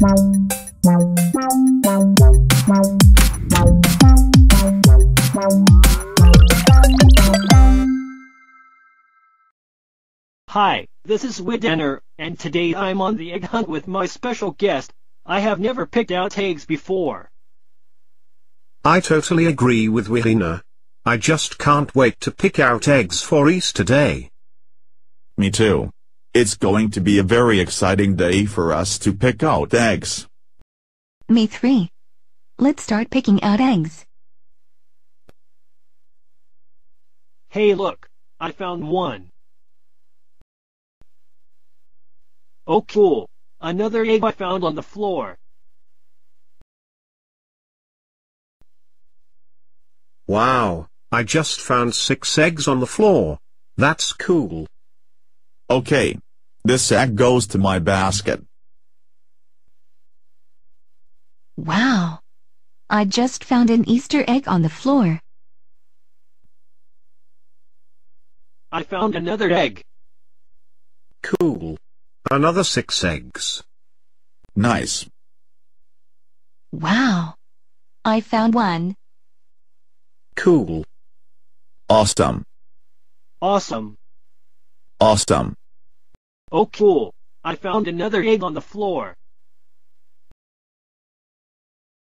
Hi, this is Widener, and today I'm on the egg hunt with my special guest. I have never picked out eggs before. I totally agree with Wihina. I just can't wait to pick out eggs for Easter Day. Me too. It's going to be a very exciting day for us to pick out eggs. Me three. Let's start picking out eggs. Hey look, I found one. Oh cool, another egg I found on the floor. Wow, I just found six eggs on the floor. That's cool. Okay. This egg goes to my basket. Wow. I just found an Easter egg on the floor. I found another egg. Cool. Another six eggs. Nice. Wow. I found one. Cool. Awesome. Awesome. Awesome. Oh cool, I found another egg on the floor.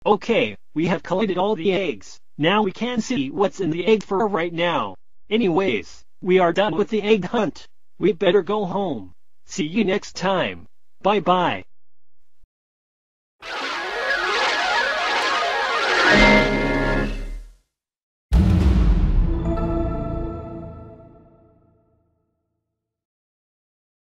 Okay, we have collected all the eggs. Now we can see what's in the egg for right now. Anyways, we are done with the egg hunt. We better go home. See you next time. Bye bye.